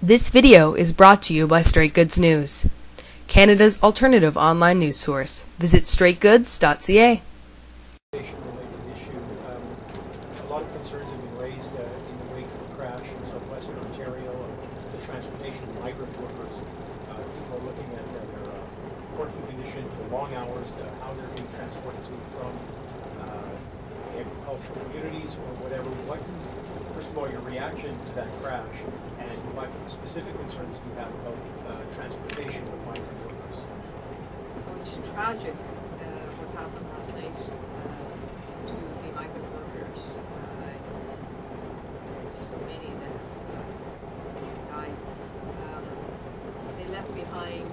This video is brought to you by Straight Goods News, Canada's alternative online news source. Visit straightgoods.ca. related issue. A lot of concerns have been raised uh, in the wake of the crash in southwestern Ontario of the transportation. Uh, People are looking at their uh, working conditions, the long hours, how they're being transported to and from agricultural communities or whatever. What is, first of all, your reaction to that crash? And what specific concerns do you have about uh, transportation of migrant workers? Well, it's tragic uh, what happened last night uh, to the migrant workers. Uh, so many that uh, died. Um, they left behind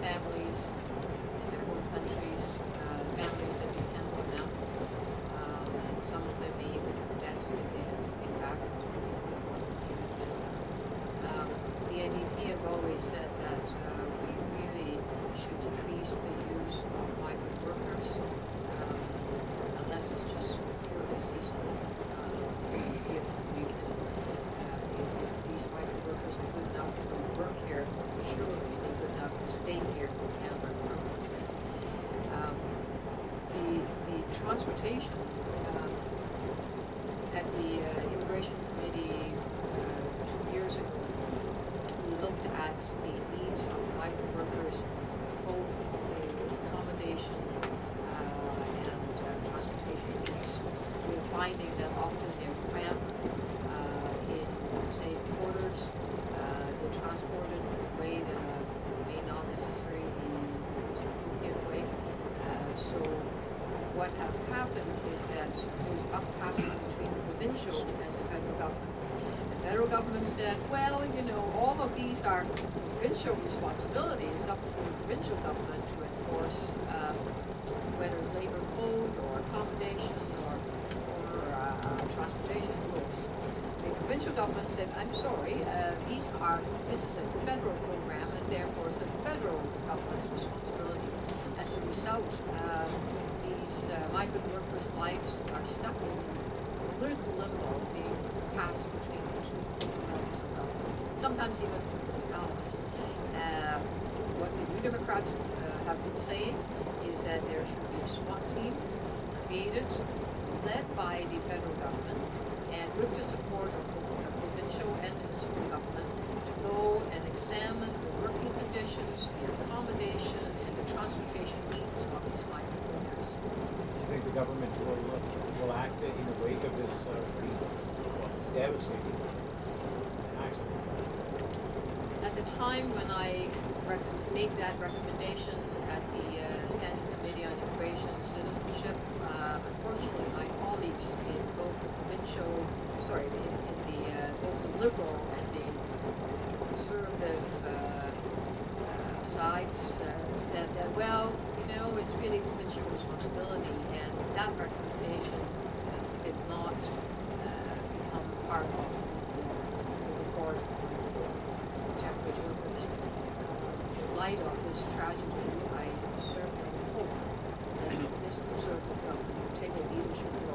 families in their home countries, uh, families that depend on them. Um, and some of them may even have debts that they have to pay back to um, the NDP said that uh, we really should decrease the use of migrant workers um, unless it's just purely seasonal. Uh, if we can, uh, if, if these migrant workers are good enough to work here, surely they're good enough to stay here in Canada permanently. Um, the, the transportation um, at the uh, immigration committee uh, two years ago, we looked at the needs of migrant workers, both the accommodation uh, and uh, transportation needs. We're finding that often they're cramped uh, in safe quarters. Uh, they're transported in a way that uh, may not necessarily be the appropriate way. Uh, so what have happened is that there's upcasting between the provincial and the federal government. The federal government said, well, you know, all of these are provincial responsibilities, up to the provincial government to enforce, um, whether it's labor code or accommodation or, or uh, uh, transportation rules. The provincial government said, I'm sorry, uh, these are, this is a federal program and therefore it's the federal government's responsibility. As a result, um, these uh, migrant workers' lives are stuck in political limbo, being passed between the two levels of government, sometimes even two municipalities. Uh, what the New Democrats uh, have been saying is that there should be a SWAT team created, led by the federal government, and with the support of both the provincial and municipal government, to go and examine the working conditions, the accommodation, and the transportation needs of these migrant workers. Do you think the government will, uh, will act in the wake of this uh, pretty, devastating accident? At the time when I made that recommendation at the uh, Standing Committee on Immigration and Citizenship, uh, unfortunately, my colleagues in both the provincial, sorry, in, in the both the liberal and the conservative uh, uh sides uh, said that, well, you know, it's really women's responsibility, and that recommendation uh, did not become part of the report for temporary workers. In light of this tragedy, I certainly hope that this conservative government will take a leadership role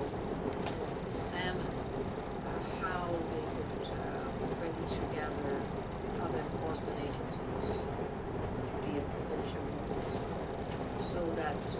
就是